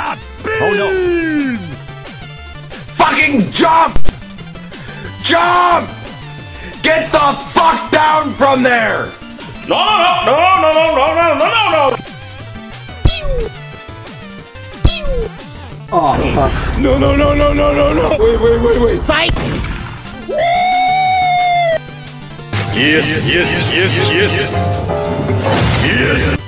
Oh no! Fucking jump! Jump! Get the fuck down from there! No, no, no, no, no, no, no, no, no, no! Oh, fuck. No, no, no, no, no, no, no! Wait, wait, wait, wait! Fight! Yes, yes, yes, yes! Yes!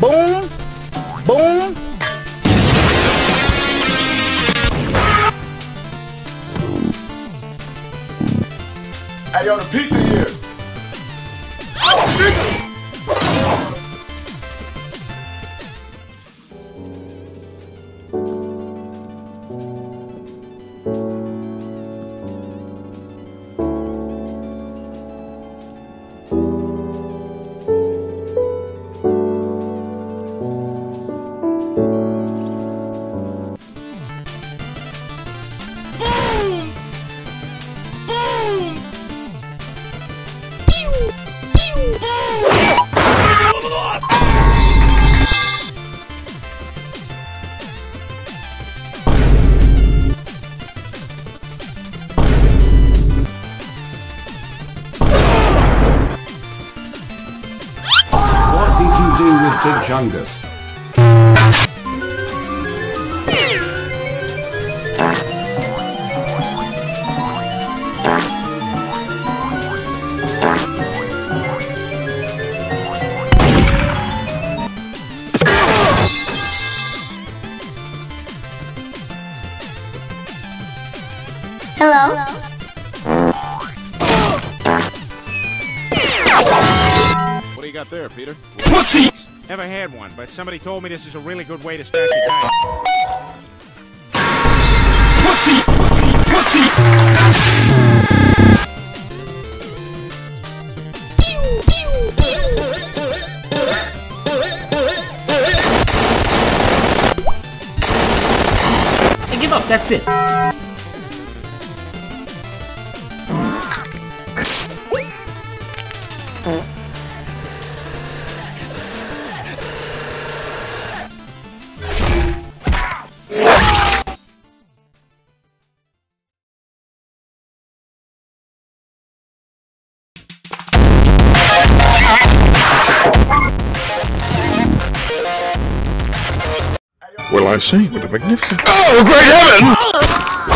Boom. Boom. Hey, yo, the pizza here. What did you do with Big Chungus? Hello? What do you got there, Peter? Pussy! Never had one, but somebody told me this is a really good way to start your diet. Pussy! Pussy! Pussy! I give up, that's it. Well, I say, what a magnificent. Oh, great heavens!